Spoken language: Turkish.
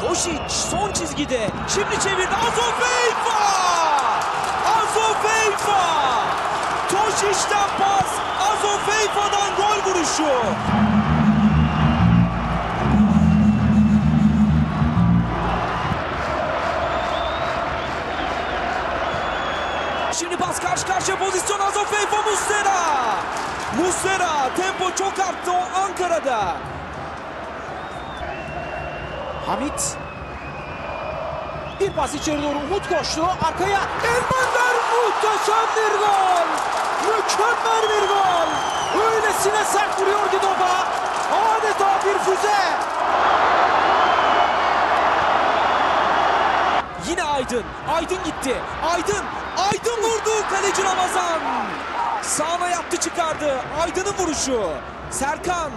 Tošić son çizgide. Şimdi çevirdi. Azofeifa! Azofeifa! Tošić'ten pas. Azofeifa'dan gol vuruşu. Şimdi pas karşı karşıya pozisyon Azofeifa Muslera. Muslera tempo çok arttı o Ankara'da. Hamit. Bir pas içeri doğru Umut koştu. Arkaya Elmander muhteşem bir gol. Mükemmel bir gol. Öylesine sert vuruyor ki topa. Adeta bir füze. Yine Aydın. Aydın gitti. Aydın. Aydın vurdu. Kaleci Ramazan. Sağına yattı çıkardı. Aydın'ın vuruşu. Serkan.